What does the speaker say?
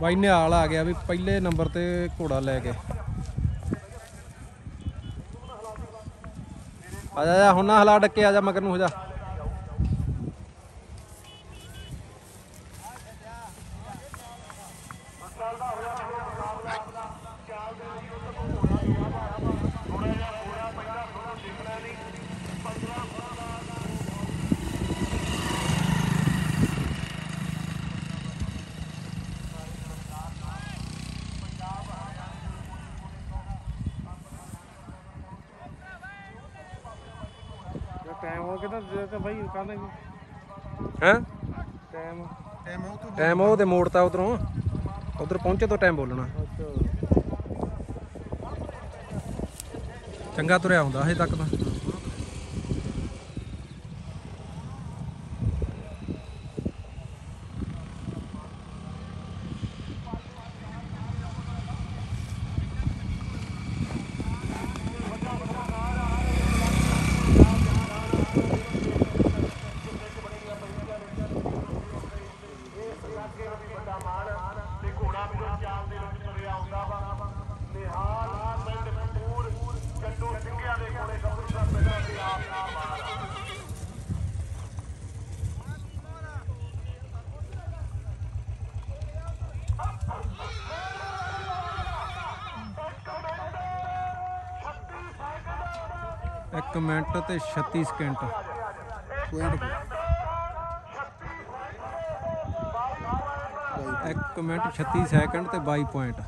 ਬਾਈ ਨਿਹਾਲ ਆ ਗਿਆ ਵੀ ਪਹਿਲੇ ਨੰਬਰ ਤੇ ਘੋੜਾ ਲੈ ਕੇ। ਆ ਜਾ ਜਾ, ਹੁਣ ਨਾ ਹਲਾ ਡੱਕੇ, ਆ ਜਾ ਮਗਰ ਨੂੰ, ਹੋ ਜਾ। ਟਾਈਮ ਹੋ ਗਿਆ ਤਾਂ ਤਾਂ ਭਾਈ ਕਹਿੰਦਾ ਹੈ? ਟਾਈਮ ਟਾਈਮ ਉਹ ਤੋਂ ਟਾਈਮ ਉਹ ਤੇ ਮੋੜਤਾ ਉਧਰੋਂ। ਉਧਰ ਪਹੁੰਚੇ ਤੋਂ ਟਾਈਮ ਬੋਲਣਾ। ਚੰਗਾ ਤੁਰਿਆ ਹੁੰਦਾ ਹਜੇ ਤੱਕ ਤਾਂ। ਇੱਕ ਮਿੰਟ ਤੇ 36 ਸਕਿੰਟ। ਪੁਆਇੰਟ ਇੱਕ ਮਿੰਟ 36 ਸੈਕਿੰਡ ਤੇ 22 ਪੁਆਇੰਟ।